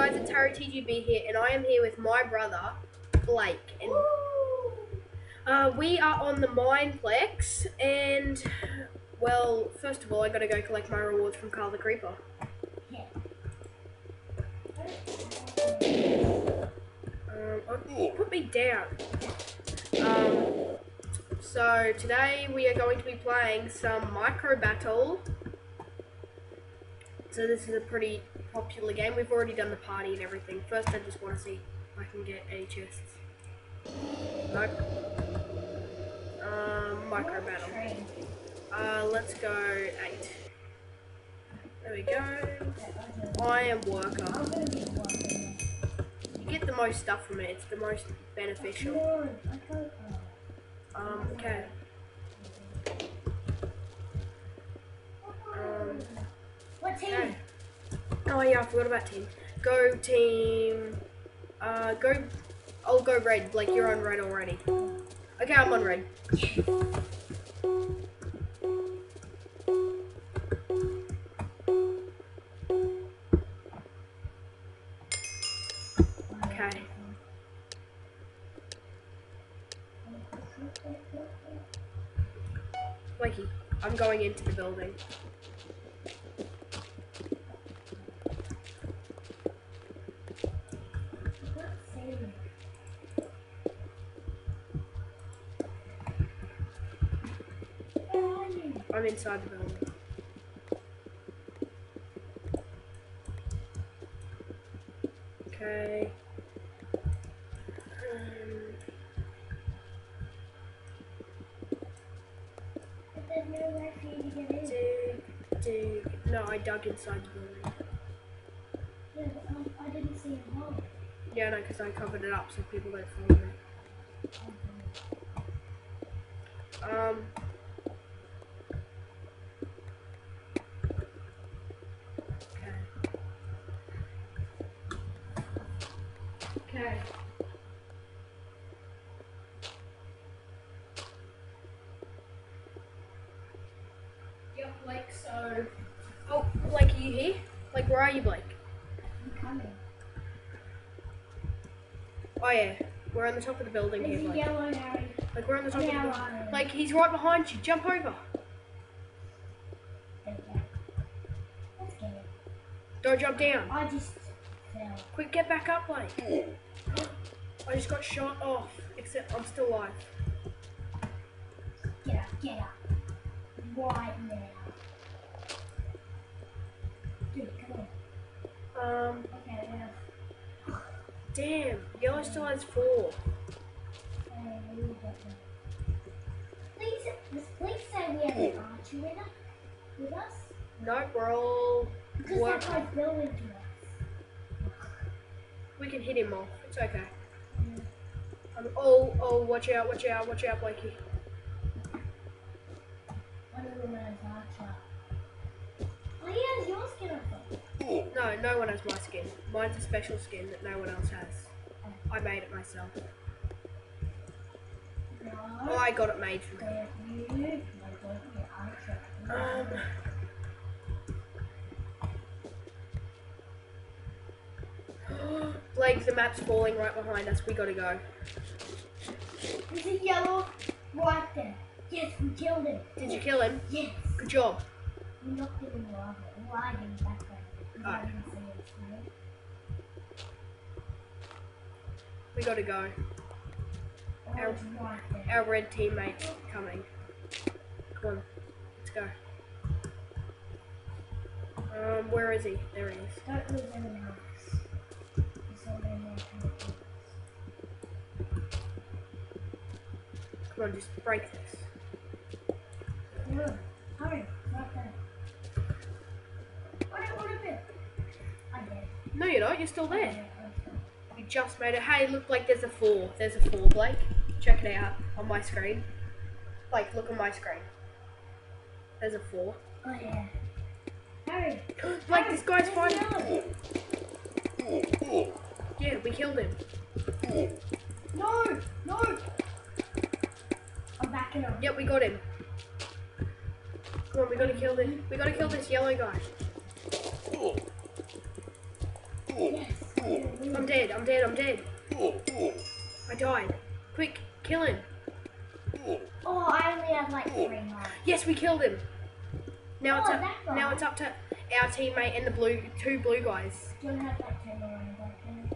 guys, it's Harry TGB here, and I am here with my brother, Blake. And uh, we are on the Mineplex, and, well, first of all, I gotta go collect my rewards from Carl the Creeper. Um, oh, put me down. Um, so, today we are going to be playing some Micro Battle. So this is a pretty popular game. We've already done the party and everything. First, I just want to see if I can get any chests. Nope. Um, micro battle. Uh, let's go eight. There we go. I am worker. You get the most stuff from it. It's the most beneficial. Um, okay. What team? Oh yeah, I forgot about team. Go team. Uh, go. I'll go red. Like you're on red already. Okay, I'm on red. Okay. Mikey, I'm going into the building. Inside the building. Okay. Um. No, I dug inside the building. Yeah, but um, I didn't see a hole. Yeah, no, because I covered it up so people don't follow me. Um. Like, where are you, Blake? I'm coming. Oh, yeah. We're on the top of the building There's here, a yellow. Like, we're on the top of the building. Like, he's right behind you. Jump over. There we go. Let's get it. Don't jump down. I just fell. Quick, get back up, Blake. I just got shot off. Except I'm still alive. Get up, get up. Right now. Dude, come on. Um, damn. Yellow still has four. Please, does please say we have an archer with us? With us? Nope, we're all. Because Work. that guy's building. We can hit him off. It's okay. Um, oh, oh, watch out, watch out, watch out, Blakey. Your skin on top. No, no one has my skin. Mine's a special skin that no one else has. I made it myself. No. Oh, I got it made for me. You? I don't get archer. Um. Blake, the map's falling right behind us. We gotta go. There's a yellow right there. Yes, we killed him. Did you kill him? Yes. Good job. We knocked him in the lava. Right in the background. Because Alright. it. We gotta go. There. Our red teammate's coming. Come on, let's go. Um, where is he? There he is. Don't lose anyone else. It's all in there. Come on, just break this. Come on. Hurry. Right there. I don't want to be. I did. No, you're not. You're still there. You just made it. Hey, look like there's a four. There's a four, Blake. Check it out on my screen. Like, look on my screen. There's a four. Oh yeah. Hurry. Blake, this guy's the? Yeah, we killed him. No, no. I'm backing up. Yep, we got him. Come on, we gotta kill this. We gotta kill this yellow guy. I'm dead. I'm dead. I'm dead. I died. Quick, kill him. Oh, I only have like three hearts. Yes, we killed him. Now it's Oh, up. that. Now it's up to our teammate and the blue two blue guys. Do you have like ten more on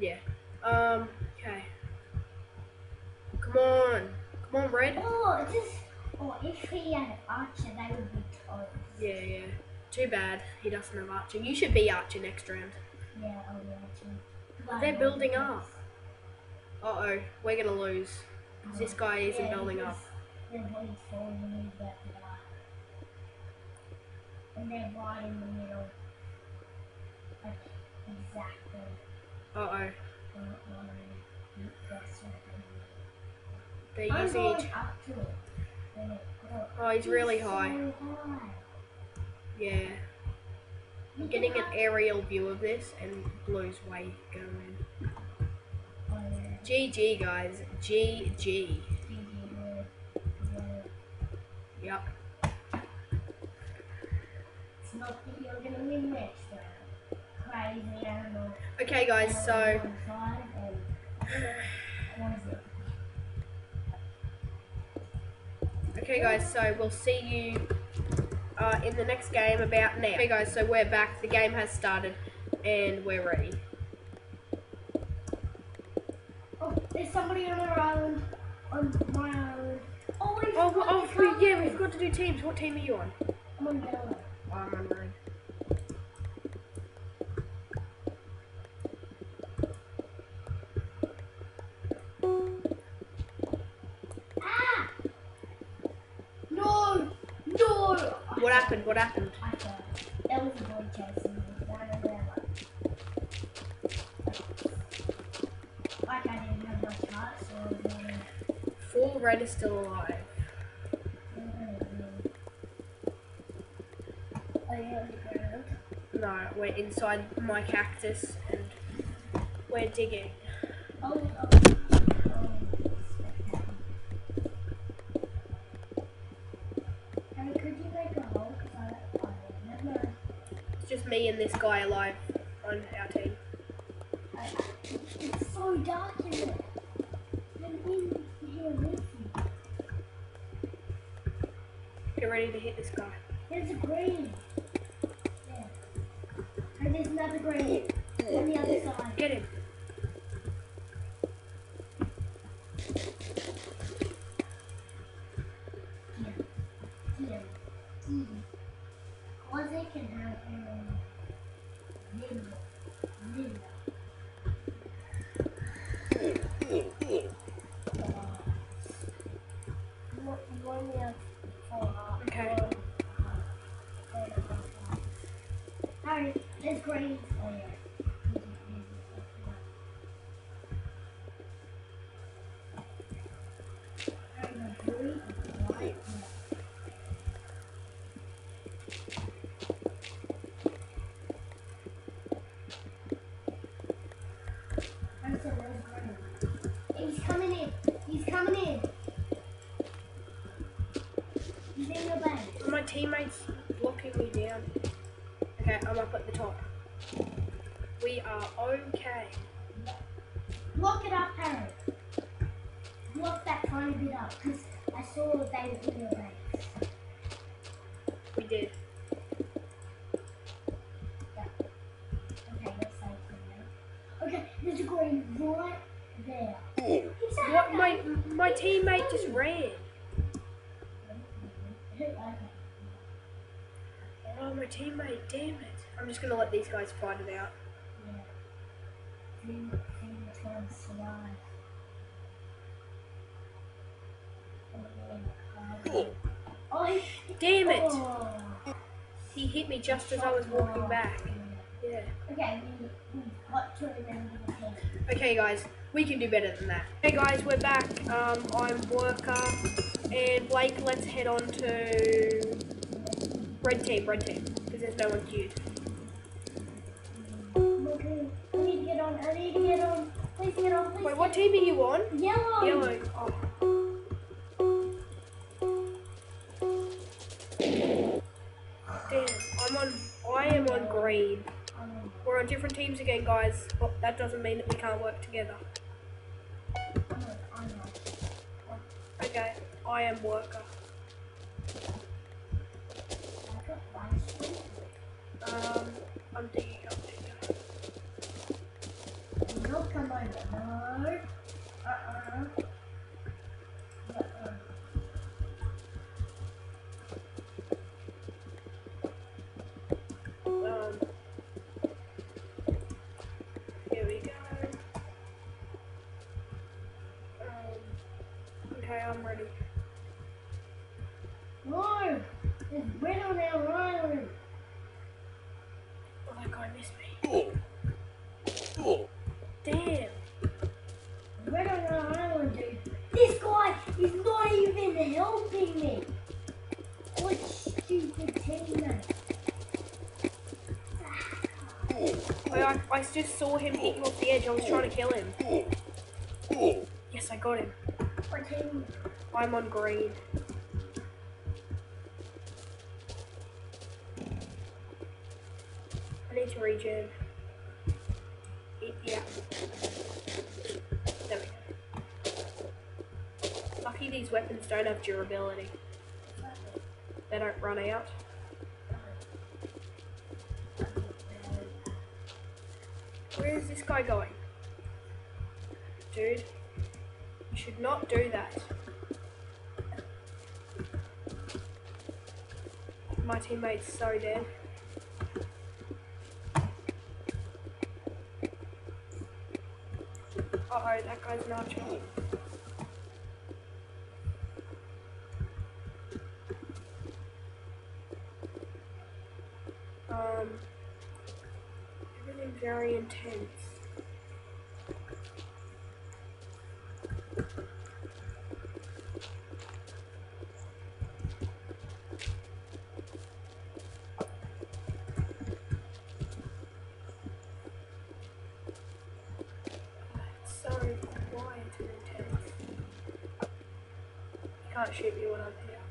Yeah. Um. Okay. Come on. Come on, red. Oh, it's just. Oh, if he had an archer, they would be toast. Yeah, yeah. Too bad he doesn't have Archer. You should be Archer next round. Yeah, I'll be archer. But they're building up. Uh oh, we're gonna lose. 'Cause this guy isn't Yeah, building up. They're really falling and he's. And they're right in the middle. Like, exactly. Uh oh. where it wanted to be. That's what They're I'm using each. up to it. When it goes. Oh, he's really so high. high. Yeah. You Getting an aerial view of this and blue's way going. GG guys. GG. Yep. Okay guys, so okay guys, so we'll see you uh, in the next game about now. Okay guys, so we're back. The game has started and we're ready. Oh, there's somebody on our island. On my island. Oh. Oh, oh yeah, we forgot to do teams. What team are you on? I'm on yellow. Oh, I'm on red. What happened? I thought that was a boy chasing me. Down in there, like, like I didn't have much heart, so I. Full red is still alive. Are you on the ground? No, we're inside my cactus and we're digging. Oh, oh, oh. Hey, could you make a hole? 'Cause I like fire. Never mind. It's just me and this guy alive on our team. It's so dark in there. Here. Get ready to hit this guy. There's a green. Yeah. And there's another green on the other side. Get him. Down. Okay, I'm up at the top. We are okay. Block it up, Harry. Block that tiny bit up, because I saw they were in your base. We did. Yeah. Okay, let's say for now. Okay, there's a green right there. What? My my teammate just ran. Okay. Teammate. Damn it. I'm just gonna let these guys fight it out. Yeah. To survive. Oh, Damn it. Oh. He hit me just as I was walking back. Yeah. Okay. Okay, guys, we can do better than that. Hey, guys, we're back. Um, I'm Worker, and Blake. Let's head on to red tape, Red tape. because there's no one queued. Okay, I need to get on. I need to get on. Please get on. Please Wait, what team are you on? Yellow. Yellow. Oh. Damn, I'm on. I am on green. We're on different different teams again, guys. But that doesn't mean that we can't work together. I'm I'm. Okay, I am worker. Um, I'm digging up digger. No, come on, I, I, just saw him hitting off the edge. I was trying to kill him. Yes, I got him. I'm on green. I need to regen. The. There we go. Lucky these weapons don't have durability. They don't run out. Where is this guy going? Dude, you should not do that. My teammate's so dead. Uh oh, that guy's nacho. Um, everything's very intense. So quiet and intense. You can't shoot me when I'm here.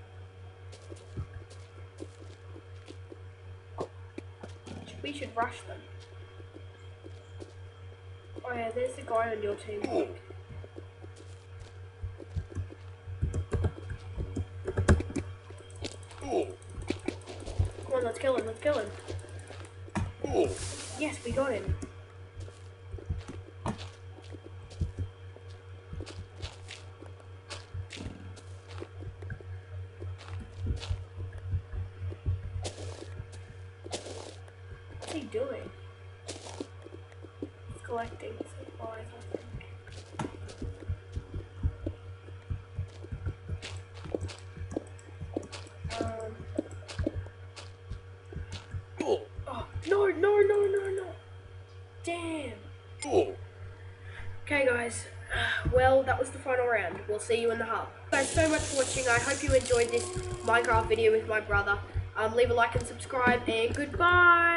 We should rush them. Oh yeah, there's a guy on your team. Come on, let's kill him, let's kill him. Yes, we got him. We'll see you in the hub. Thanks so much for watching. I hope you enjoyed this Minecraft video with my brother. Um, leave a like and subscribe, and goodbye.